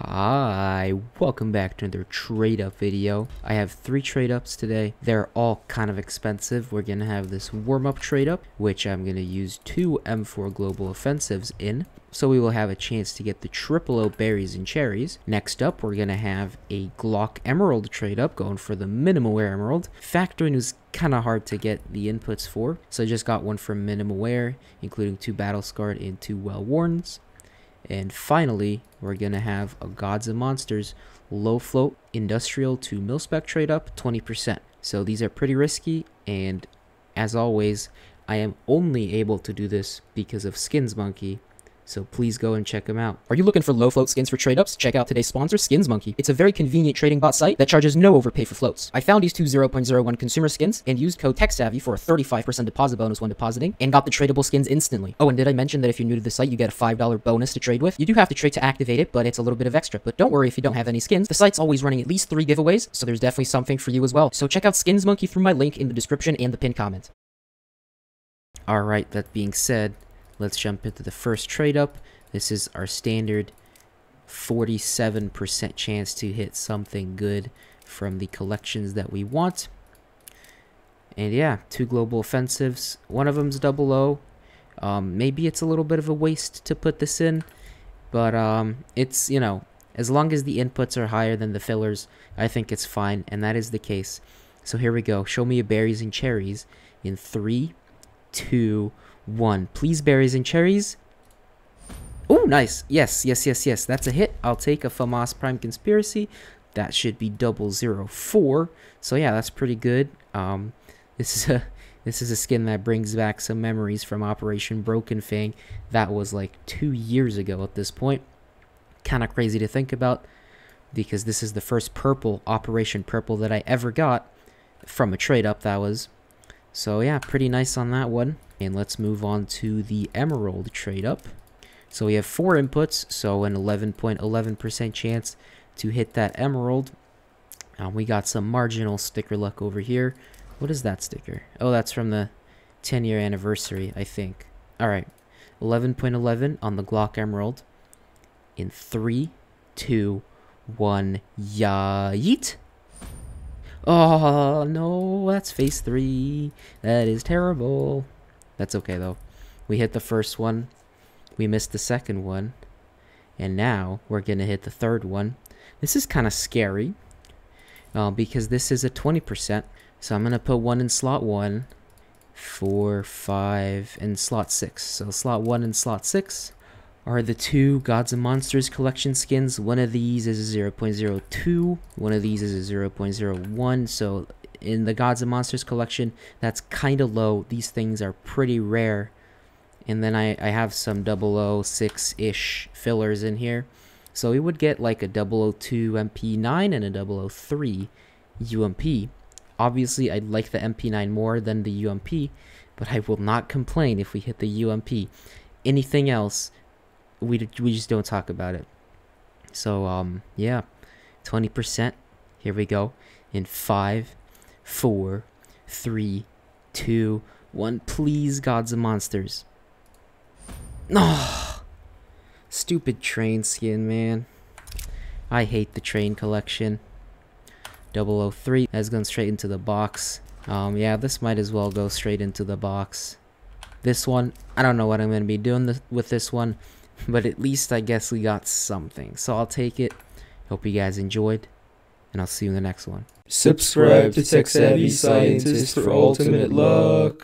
Hi, welcome back to another trade up video. I have three trade ups today. They're all kind of expensive. We're going to have this warm up trade up, which I'm going to use two M4 global offensives in. So we will have a chance to get the triple O berries and cherries. Next up, we're going to have a Glock Emerald trade up, going for the Minimal Wear Emerald. Factoring is kind of hard to get the inputs for, so I just got one from Minimal Wear, including two Battle Scarred and two Well Worns. And finally, we're going to have a Gods and Monsters low float industrial to mil spec trade up 20%. So these are pretty risky and as always, I am only able to do this because of Skins Monkey so please go and check them out. Are you looking for low float skins for trade ups? Check out today's sponsor, Skins Monkey. It's a very convenient trading bot site that charges no overpay for floats. I found these two 0.01 consumer skins and used code TechSavvy for a 35% deposit bonus when depositing and got the tradable skins instantly. Oh, and did I mention that if you're new to the site, you get a $5 bonus to trade with? You do have to trade to activate it, but it's a little bit of extra. But don't worry if you don't have any skins. The site's always running at least three giveaways, so there's definitely something for you as well. So check out Skins Monkey through my link in the description and the pinned comment. Alright, that being said, let's jump into the first trade up. This is our standard 47% chance to hit something good from the collections that we want. And yeah, two global offensives. One of them's double O. Um, maybe it's a little bit of a waste to put this in, but um, it's, you know, as long as the inputs are higher than the fillers, I think it's fine, and that is the case. So here we go. Show me a berries and cherries in three, two, one. Please, berries and cherries. Oh, nice. Yes, yes, yes, yes. That's a hit. I'll take a FAMAS Prime Conspiracy. That should be double zero four. So yeah, that's pretty good. Um, this is a this is a skin that brings back some memories from Operation Broken Fang. That was like two years ago at this point. Kind of crazy to think about because this is the first purple Operation Purple that I ever got from a trade up. That was so yeah, pretty nice on that one. And let's move on to the Emerald trade up. So we have four inputs, so an 11.11% chance to hit that emerald. Um, we got some marginal sticker luck over here. What is that sticker? Oh, that's from the 10 year anniversary, I think. Alright, 11.11 on the Glock Emerald. In 3, 2, 1, yeet! Oh, no, that's phase 3. That is terrible. That's okay, though. We hit the first one. We missed the second one. And now we're going to hit the third one. This is kind of scary uh, because this is a 20%. So I'm going to put one in slot 1, 4, 5, and slot 6. So slot 1 and slot 6 are the two Gods and Monsters collection skins. One of these is a 0.02, one of these is a 0.01. So in the Gods and Monsters collection, that's kind of low. These things are pretty rare and then I, I have some 006-ish fillers in here. So we would get like a 002 MP9 and a 003 UMP. Obviously, I'd like the MP9 more than the UMP, but I will not complain if we hit the UMP. Anything else, we, we just don't talk about it. So, um, yeah, 20%. Here we go. In five, four, three, two, one. Please, gods and monsters. Oh, stupid train skin, man. I hate the train collection. 003 has gone straight into the box. Um, yeah, this might as well go straight into the box. This one, I don't know what I'm going to be doing th with this one, but at least I guess we got something. So I'll take it. Hope you guys enjoyed, and I'll see you in the next one. Subscribe to Tech Savvy Scientist for ultimate luck.